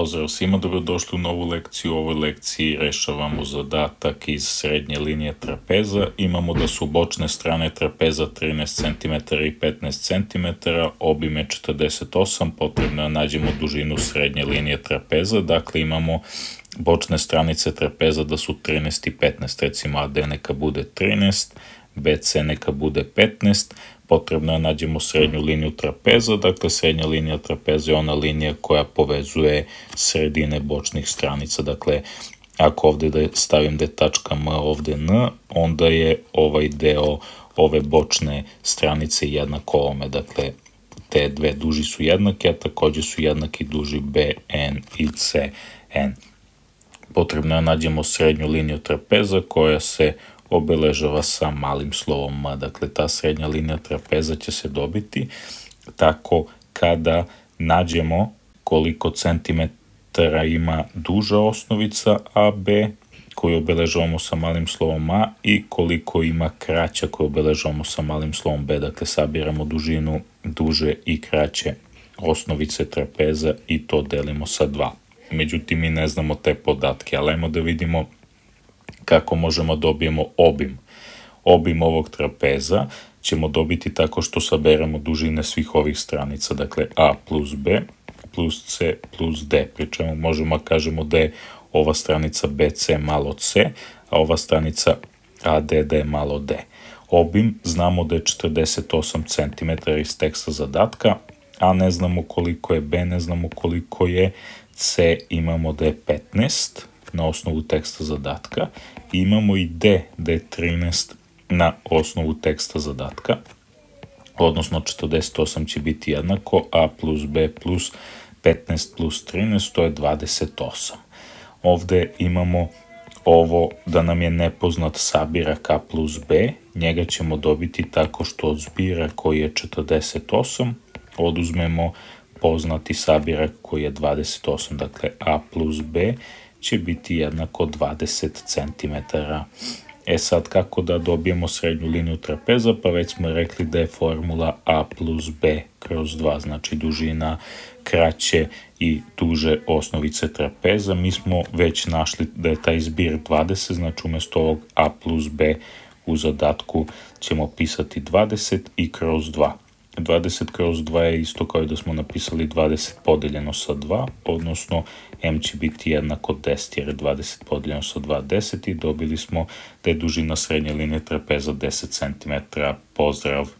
Pozdrav svima, dobrodošli u novu lekciju. U ovoj lekciji rešavamo zadatak iz srednje linije trapeza. Imamo da su bočne strane trapeza 13 cm i 15 cm, obime 48, potrebno je da nađemo dužinu srednje linije trapeza, dakle imamo bočne stranice trapeza da su 13 i 15, recimo AD neka bude 13, BC neka bude 15, potrebno je nađemo srednju liniju trapeza, dakle srednja linija trapeza je ona linija koja povezuje sredine bočnih stranica, dakle ako ovde da stavim da je tačka M ovde N, onda je ovaj deo ove bočne stranice jednako ovome, dakle te dve duži su jednake, a takođe su jednaki duži B, N i C, N. Potrebno je da nađemo srednju liniju trapeza koja se obeležava sa malim slovom M. Dakle, ta srednja linija trapeza će se dobiti tako kada nađemo koliko centimetara ima duža osnovica AB koju obeležavamo sa malim slovom A i koliko ima kraća koju obeležavamo sa malim slovom B. Dakle, sabiramo dužinu duže i kraće osnovice trapeza i to delimo sa 2. Međutim, mi ne znamo te podatke, ali ajmo da vidimo kako možemo da dobijemo obim. Obim ovog trapeza ćemo dobiti tako što saberemo dužine svih ovih stranica, dakle A plus B plus C plus D, pri čemu možemo da kažemo da je ova stranica BC malo C, a ova stranica ADD malo D. Obim znamo da je 48 cm iz teksta zadatka, a ne znamo koliko je B, ne znamo koliko je C, imamo da je 15, na osnovu teksta zadatka. Imamo i D, da je 13 na osnovu teksta zadatka, odnosno 48 će biti jednako A plus B plus 15 plus 13, to je 28. Ovde imamo ovo da nam je nepoznat sabirak A plus B, njega ćemo dobiti tako što od zbira koji je 48 oduzmemo poznati sabirak koji je 28, dakle A plus B će biti jednako 20 cm. E sad, kako da dobijemo srednju liniju trapeza? Pa već smo rekli da je formula A plus B kroz 2, znači dužina kraće i duže osnovice trapeza. Mi smo već našli da je taj zbir 20, znači umesto ovog A plus B u zadatku ćemo pisati 20 i kroz 2. 20 kroz 2 je isto kao i da smo napisali 20 podeljeno sa 2, odnosno m će biti jednako 10 jer je 20 podeljeno sa 2 10 i dobili smo da je dužina srednje linije trapeza 10 cm. Pozdrav!